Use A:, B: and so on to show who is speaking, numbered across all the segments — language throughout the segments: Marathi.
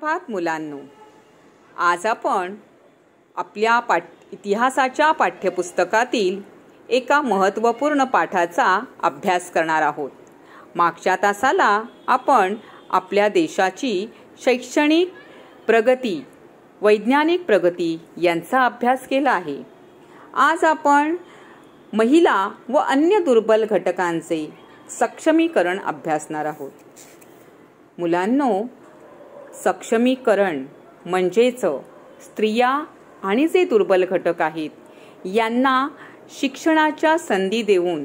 A: भात मुलांनो आज आपण आपल्या पाठ इतिहासाच्या पाठ्यपुस्तकातील एका महत्त्वपूर्ण पाठाचा अभ्यास करणार आहोत. मागच्या तासाला आपण आपल्या देशाची शैक्षणिक प्रगती वैज्ञानिक प्रगती यांचा अभ्यास केला आहे. आज आपण महिला व अन्य दुर्बल घटकांचे सक्षमीकरण अभ्यासणार आहोत. मुलांनो सक्षमीकरण म्हणजेच स्त्रिया आणि जे दुर्बल घटक आहेत यांना शिक्षणाच्या संधी देऊन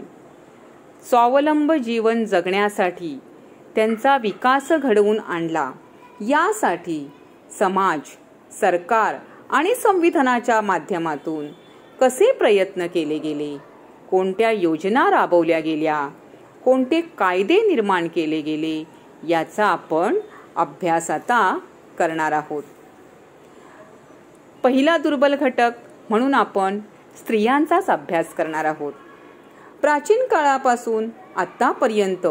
A: स्वावलंब जीवन जगण्यासाठी त्यांचा विकास घडवून आणला. यासाठी समाज सरकार आणि संविधानाच्या माध्यमातून कसे प्रयत्न केले गेले? कोणत्या योजना राबवल्या गेल्या? कोणते कायदे निर्माण केले गेले? याचा आपण अभ्यास आता करणार आहोत. पहिला दुर्बल घटक म्हणून आपण स्त्रियांचाच अभ्यास करणार आहोत. प्राचीन काळापासून आत्तापर्यंत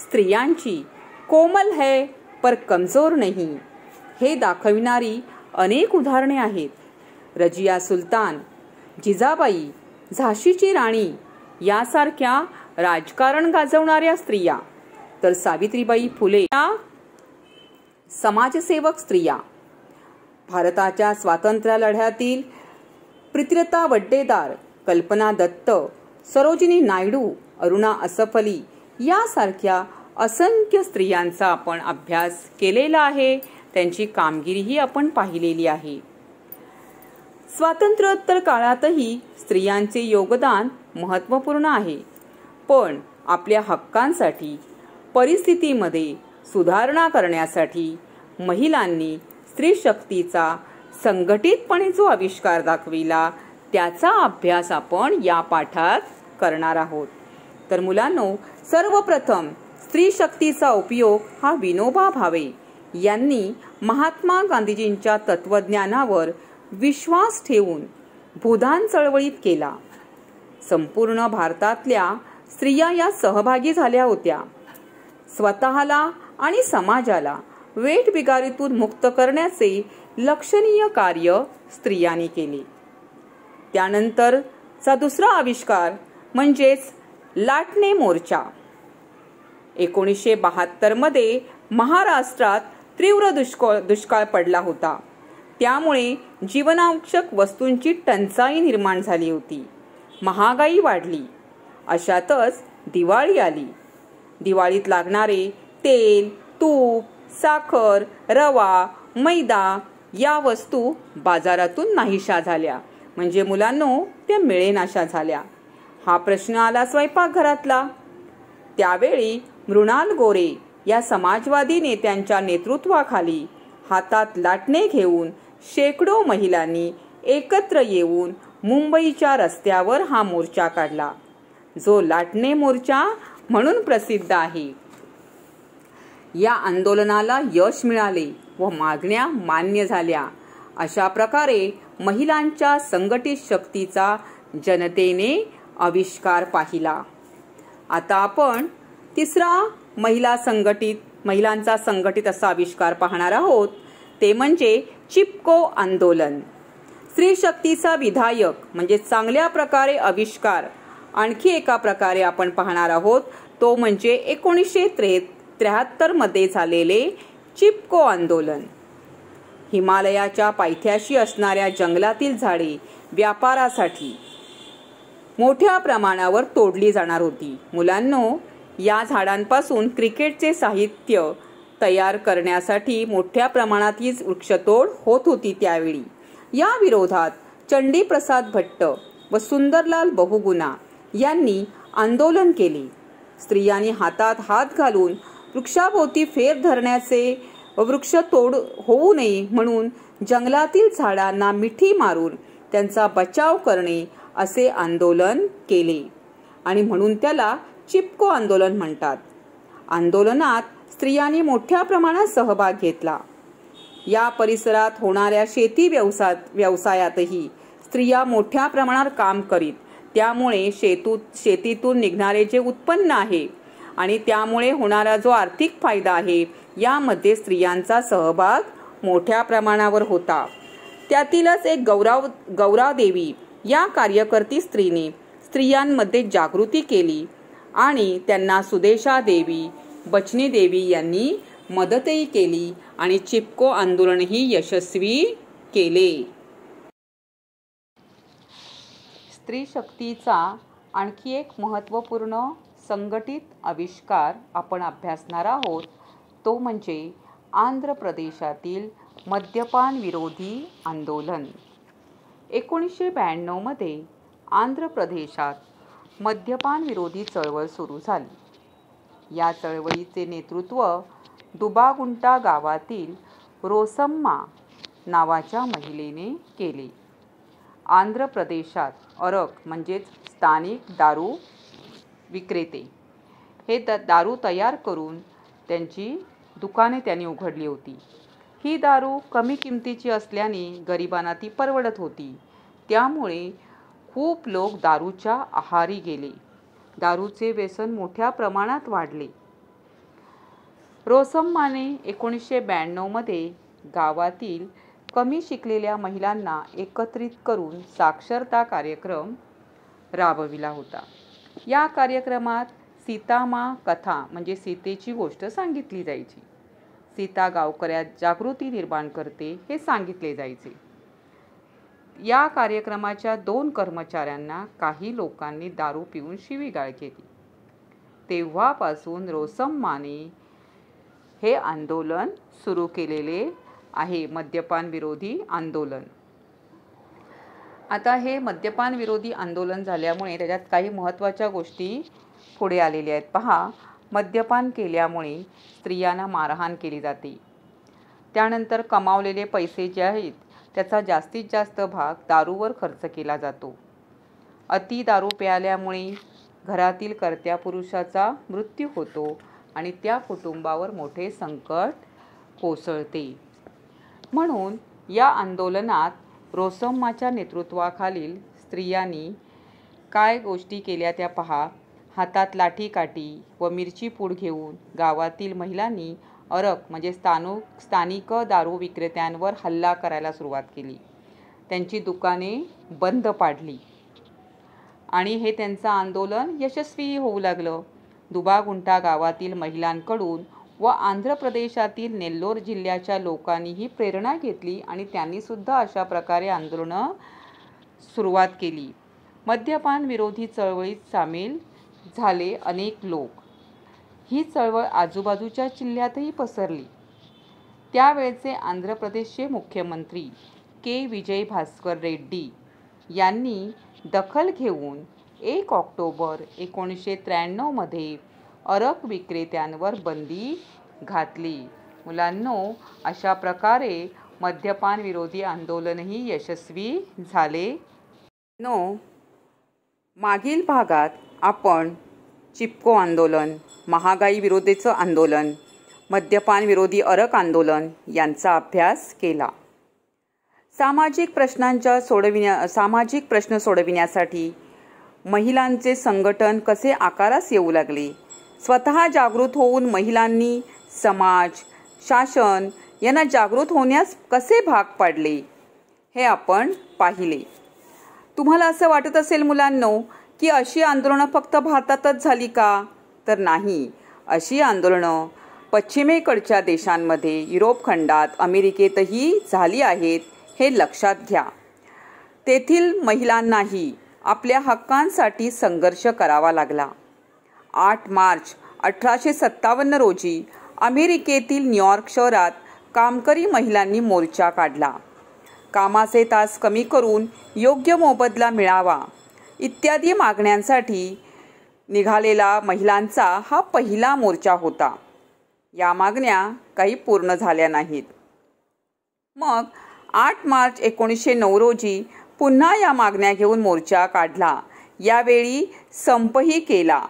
A: स्त्रियांची कोमल है पर कमजोर नाही हे दाखविणारी अनेक उदाहरणे आहेत. रजिया सुलतान जिजाबाई झाशीची राणी यासारख्या राजकारण गाजवणाऱ्या स्त्रिया तर सावित्रीबाई फुले या समाजसेवक स्त्रिया. भारताच्या स्वातंत्र्य लढ्यातील प्रित्रता वड्डेदार कल्पना दत्त सरोजिनी नायडू अरुणा असफली यासारख्या असंख्य स्त्रियांचा आपण अभ्यास केलेला आहे. त्यांची कामगिरीही आपण पाहिलेली आहे. स्वातंत्र्योत्तर काळातही स्त्रियांचे योगदान महत्त्वपूर्ण आहे. पण आपल्या हक्कांसाठी परिस्थितीमध्ये सुधारणा करण्यासाठी महिलांनी स्त्री शक्तीचा संघटितपणे जो आविष्कार दाखविला त्याचा अभ्यास आपण या पाठात करणार आहोत. तर मुलांनो सर्वप्रथम स्त्री शक्तीचा उपयोग हा विनोबा भावे यांनी महात्मा गांधीजींच्या तत्वज्ञानावर विश्वास ठेवून भूदान चळवळीत केला. संपूर्ण भारतातल्या स्त्रिया या सहभागी झाल्या होत्या. स्वतःला आणि समाजाला वेट बिगारीतून मुक्त करण्याचे लक्षणीय कार्य स्त्रियांनी केले. त्यानंतरचा दुसरा आविष्कार म्हणजेच लाटणे मोर्चा. एकोणीसशे बहात्तरमध्ये महाराष्ट्रात तीव्र दुष्काळ दुष्काळ पडला होता. त्यामुळे जीवनावश्यक वस्तूंची टंचाई निर्माण झाली होती. महागाई वाढली. अशातच दिवाळी आली. दिवाळीत लागणारे तेल तूप साखर रवा मैदा या वस्तू बाजारातून नाहीशा झाल्या. म्हणजे मुलांनो त्या मिळेनाशा झाल्या. हा प्रश्न आला स्वयंपाकघरातला. त्यावेळी मृणाल गोरे या समाजवादी नेत्यांच्या नेतृत्वाखाली हातात लाटणे घेऊन शेकडो महिलांनी एकत्र येऊन मुंबईच्या रस्त्यावर हा मोर्चा काढला. जो लाटणे मोर्चा म्हणून प्रसिद्ध आहे. या आंदोलनाला यश मिळाले व मागण्या मान्य झाल्या. अशा प्रकारे महिलांच्या संघटित शक्तीचा जनतेने आविष्कार पाहिला. आता आपण तिसरा महिला संघटित महिलांचा संघटित असा आविष्कार पाहणार आहोत. ते म्हणजे चिपको आंदोलन. स्त्री शक्तीचा विधायक म्हणजे चांगल्या प्रकारे आविष्कार आणखी एका प्रकारे आपण पाहणार आहोत. तो म्हणजे एकोणीसशे त्रे त्र्याहत्तरमध्ये झालेले चिपको आंदोलन. हिमालयाच्या पायथ्याशी असणाऱ्या जंगलातील झाडे व्यापारासाठी मोठ्या प्रमाणावर तोडली जाणार होती. मुलांनो या झाडांपासून क्रिकेटचे साहित्य तयार करण्यासाठी मोठ्या प्रमाणात ही वृक्षतोड होत होती त्यावेळी. या विरोधात चंडीप्रसाद भट्ट व सुंदरलाल बहुगुणा यांनी आंदोलन केले. स्त्रियांनी हातात हात घालून वृक्षाभोवती फेर धरण्याचे वृक्ष तोड होऊ नये म्हणून जंगलातील झाडांना मिठी मारून त्यांचा बचाव करणे असे आंदोलन केले. आणि म्हणून त्याला चिपको आंदोलन म्हणतात. आंदोलनात स्त्रियांनी मोठ्या प्रमाणात सहभाग घेतला. या परिसरात होणाऱ्या शेती व्यवसाय व्यवसायातही स्त्रिया मोठ्या प्रमाणात काम करीत. त्यामुळे शेतू शेतीतून निघणारे जे उत्पन्न आहे आणि त्यामुळे होणारा जो आर्थिक फायदा आहे यामध्ये स्त्रियांचा सहभाग मोठ्या प्रमाणावर होता. त्यातीलच एक गौराव गौरादेवी या कार्यकर्ती स्त्रीने स्त्रियांमध्ये जागृती केली आणि त्यांना सुदेशा देवी बचनी देवी यांनी मदतही केली आणि चिपको आंदोलनही यशस्वी केले. स्त्री शक्तीचा आणखी एक महत्त्वपूर्ण संघटित आविष्कार आपण अभ्यासणार आहोत. तो म्हणजे आंध्र प्रदेशातील मद्यपान विरोधी आंदोलन. एकोणीसशे ब्याण्णवमध्ये आंध्र प्रदेशात मद्यपान विरोधी चळवळ सुरू झाली. या चळवळीचे नेतृत्व दुबागुंटा गावातील रोसम्मा नावाच्या महिलेने केले. आंध्र प्रदेशात अरक म्हणजेच स्थानिक दारू विक्रेते. हे द दारू तयार करून त्यांची दुकाने त्यांनी उघडली होती. ही दारू कमी किमतीची असल्याने गरिबांना ती परवडत होती. त्यामुळे खूप लोक दारूच्या आहारी गेले. दारूचे व्यसन मोठ्या प्रमाणात वाढले. रोसम्माने एकोणीसशे ब्याण्णवमध्ये गावातील कमी शिकलेल्या महिलांना एकत्रित करून साक्षरता कार्यक्रम राबविला होता. या कार्यक्रमात सीतामा कथा म्हणजे सीतेची गोष्ट सांगितली जायची. सीता गावकऱ्यात जागृती निर्माण करते हे सांगितले जायचे. या कार्यक्रमाच्या दोन कर्मचाऱ्यांना काही लोकांनी दारू पिऊन शिवीगाळ केली. तेव्हापासून रोसम्माने हे आंदोलन सुरू केलेले आहे मद्यपान विरोधी आंदोलन. आता हे मद्यपान विरोधी आंदोलन झाल्यामुळे त्याच्यात काही महत्त्वाच्या गोष्टी पुढे आलेल्या आहेत. पहा मद्यपान केल्यामुळे स्त्रियांना मारहाण केली जाते. त्यानंतर कमावलेले पैसे जे आहेत त्याचा जास्तीत जास्त भाग दारूवर खर्च केला जातो. अति दारू प्याल्यामुळे घरातील कर्त्या पुरुषाचा मृत्यू होतो आणि त्या कुटुंबावर मोठे संकट कोसळते. म्हणून या आंदोलनात रोसम्माच्या नेतृत्वाखालील स्त्रियांनी काय गोष्टी केल्या त्या पहा. हातात लाठी काठी व मिरची पूड घेऊन गावातील महिलांनी अरक म्हणजे स्थानु स्थानिक दारू विक्रेत्यांवर हल्ला करायला सुरुवात केली. त्यांची दुकाने बंद पाडली. आणि हे त्यांचं आंदोलन यशस्वी होऊ लागलं. दुबागुंटा गावातील महिलांकडून व आंध्र प्रदेशातील नेल्लोर जिल्ह्याच्या लोकांनीही प्रेरणा घेतली आणि त्यांनीसुद्धा अशा प्रकारे आंदोलनं सुरुवात केली. मद्यपान विरोधी चळवळीत सामील झाले अनेक लोक. ही चळवळ आजूबाजूच्या जिल्ह्यातही पसरली. त्यावेळचे आंध्र प्रदेशचे मुख्यमंत्री के. विजय भास्कर रेड्डी यांनी दखल घेऊन एक ऑक्टोबर एकोणीसशे त्र्याण्णवमध्ये अरक विक्रेत्यांवर बंदी घातली. मुलांनो अशा प्रकारे मद्यपान विरोधी आंदोलनही यशस्वी झाले. नो मागील भागात आपण चिपको आंदोलन महागाई विरोधीचं आंदोलन मद्यपान विरोधी अरक आंदोलन यांचा अभ्यास केला. सामाजिक प्रश्नांच्या सोडविण्या सामाजिक प्रश्न सोडविण्यासाठी महिलांचे संघटन कसे आकारास येऊ लागले? स्वतः जागृत होऊन महिलांनी समाज शासन यांना जागृत होण्यास कसे भाग पाडले हे आपण पाहिले. तुम्हाला असं वाटत असेल मुलांनो की अशी आंदोलनं फक्त भारतातच झाली का? तर नाही. अशी आंदोलनं पश्चिमेकडच्या देशांमध्ये युरोप खंडात अमेरिकेतही झाली आहेत हे लक्षात घ्या. तेथील महिलांनाही आपल्या हक्कांसाठी संघर्ष करावा लागला. आठ मार्च अठराशे सत्तावन्न रोजी अमेरिकेतील न्यूयॉर्क शहरात कामकरी महिलांनी मोर्चा काढला. कामाचे तास कमी करून योग्य मोबदला मिळावा इत्यादी मागण्यांसाठी निघालेला महिलांचा हा पहिला मोर्चा होता. या मागण्या काही पूर्ण झाल्या नाहीत. मग आठ मार्च एकोणीसशे नऊ रोजी पुन्हा या मागण्या घेऊन मोर्चा काढला. यावेळी संपही केला.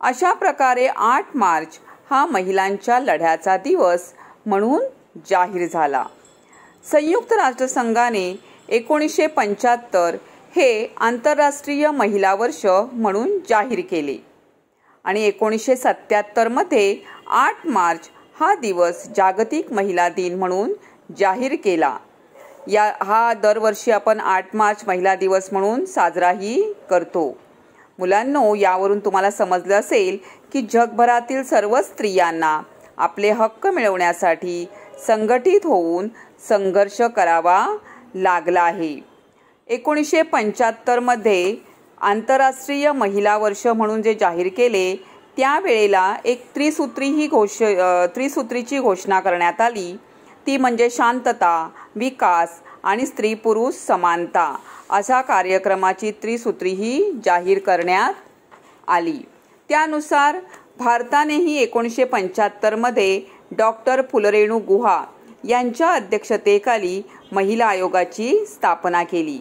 A: अशा प्रकारे आठ मार्च हा महिलांच्या लढ्याचा दिवस म्हणून जाहीर झाला. संयुक्त राष्ट्रसंघाने एकोणीसशे पंच्याहत्तर हे आंतरराष्ट्रीय महिला वर्ष म्हणून जाहीर केले आणि एकोणीसशे सत्त्याहत्तरमध्ये आठ मार्च हा दिवस जागतिक महिला दिन म्हणून जाहीर केला. या हा दरवर्षी आपण आठ मार्च महिला दिवस म्हणून साजराही करतो. मुलांनो यावरून तुम्हाला समजलं असेल की जगभरातील सर्व स्त्रियांना आपले हक्क मिळवण्यासाठी संघटित होऊन संघर्ष करावा लागला आहे. एकोणीसशे पंच्याहत्तरमध्ये आंतरराष्ट्रीय महिला वर्ष म्हणून जे जाहीर केले त्यावेळेला एक त्रिसूत्री ही घोष त्रिसूत्रीची घोषणा करण्यात आली. ती म्हणजे शांतता विकास आणि स्त्री पुरुष समानता अशा कार्यक्रमाची त्रिसूत्रीही जाहीर करण्यात आली. त्यानुसार भारतानेही एकोणीसशे पंच्याहत्तरमध्ये डॉक्टर फुलरेणू गुहा यांच्या अध्यक्षतेखाली महिला आयोगाची स्थापना केली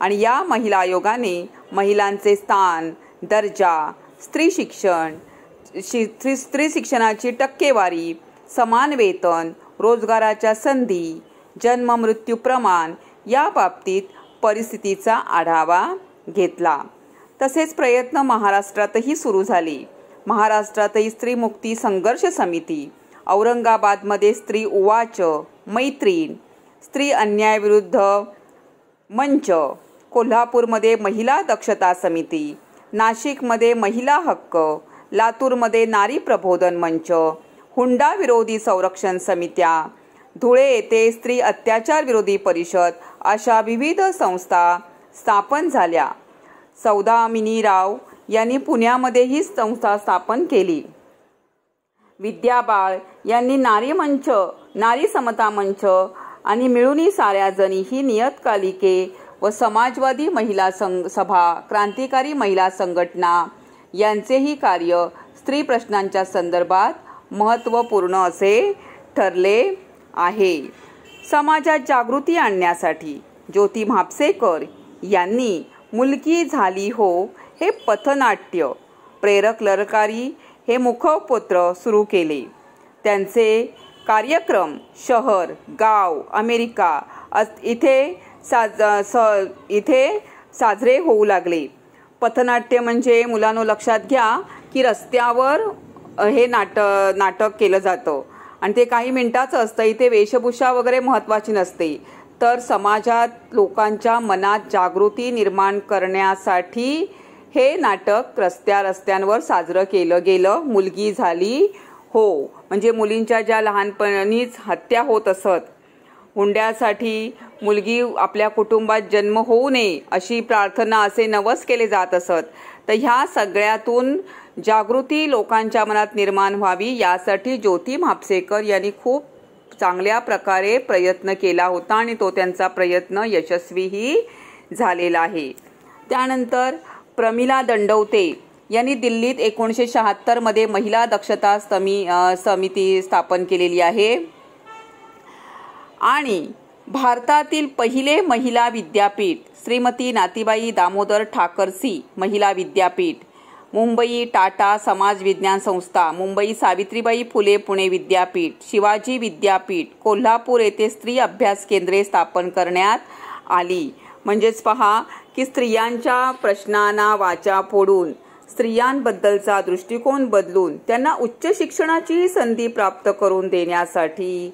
A: आणि या महिला आयोगाने महिलांचे स्थान दर्जा स्त्री शिक्षण शि स्त्री शिक्षणाची टक्केवारी समान वेतन रोजगाराच्या संधी जन्म मृत्यू प्रमाण या बाबतीत परिस्थितीचा आढावा घेतला. तसेच प्रयत्न महाराष्ट्रातही सुरू झाले. महाराष्ट्रातही स्त्री मुक्ती संघर्ष समिती औरंगाबादमध्ये स्त्री उवाच मैत्रीण स्त्री अन्यायाविरुद्ध मंच कोल्हापूरमध्ये महिला दक्षता समिती नाशिकमध्ये महिला हक्क लातूरमध्ये नारी प्रबोधन मंच हुंडा विरोधी संरक्षण समित्या धुळे येथे स्त्री अत्याचार विरोधी परिषद अशा विविध संस्था स्थापन झाल्या. सौदामिनी राव यांनी पुण्यामध्ये ही संस्था स्थापन केली. विद्या बाळ यांनी नारी मंच नारी समता मंच आणि मिळूनी साऱ्या जणी ही नियतकालिके व समाजवादी महिला संघ सभा क्रांतिकारी महिला संघटना यांचेही कार्य स्त्री प्रश्नांच्या संदर्भात महत्त्वपूर्ण असे ठरले. आहे. समाजात जागृती आणण्यासाठी ज्योती म्हापसेकर यांनी मुलगी झाली हो हे पथनाट्य. प्रेरक लरकारी हे मुखपत्र सुरू केले. त्यांचे कार्यक्रम शहर गाव अमेरिका इथे साज स इथे साजरे होऊ लागले. पथनाट्य म्हणजे मुलांनो लक्षात घ्या की रस्त्यावर हे नाट नाटक केलं जातं. आणि ते काही मिनिटाचं असतं. इथे वेशभूषा वगैरे महत्त्वाची नसते. तर समाजात लोकांच्या मनात जागृती निर्माण करण्यासाठी हे नाटक रस्त्या रस्त्यांवर साजरं केलं गेलं. मुलगी झाली हो. म्हणजे मुलींच्या ज्या लहानपणीच हत्या होत असत. हुंड्यासाठी मुलगी आपल्या कुटुंबात जन्म होऊ नये अशी प्रार्थना असे नवस केले जात असत. तर ह्या सगळ्यातून जागृती लोकांच्या मनात निर्माण व्हावी यासाठी ज्योती म्हापसेकर यांनी खूप चांगल्या प्रकारे प्रयत्न केला होता आणि तो त्यांचा प्रयत्न यशस्वीही झालेला आहे. त्यानंतर प्रमिला दंडवते यांनी दिल्लीत एकोणीसशे शहात्तरमध्ये महिला दक्षता समी समिती स्थापन केलेली आहे. आणि भारतातील पहिले महिला विद्यापीठ श्रीमती नातीबाई दामोदर ठाकरसी महिला विद्यापीठ मुंबई टाटा समाज विज्ञान संस्था मुंबई सावित्रीबाई फुले पुणे विद्यापीठ शिवाजी विद्यापीठ कोल्हापूर येथे स्त्री अभ्यास केंद्रे स्थापन करण्यात आली. म्हणजेच पहा की स्त्रियांच्या प्रश्नांना वाचा फोडून स्त्रियांबद्दलचा दृष्टिकोन बदलून त्यांना उच्च शिक्षणाची संधी प्राप्त करून देण्यासाठी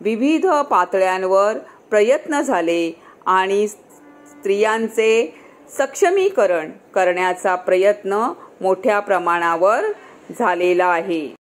A: विविध पातळ्यांवर प्रयत्न झाले आणि स्त्रियांचे सक्षमीकरण करण्याचा प्रयत्न मोठ्या प्रमाणावर झालेला आहे.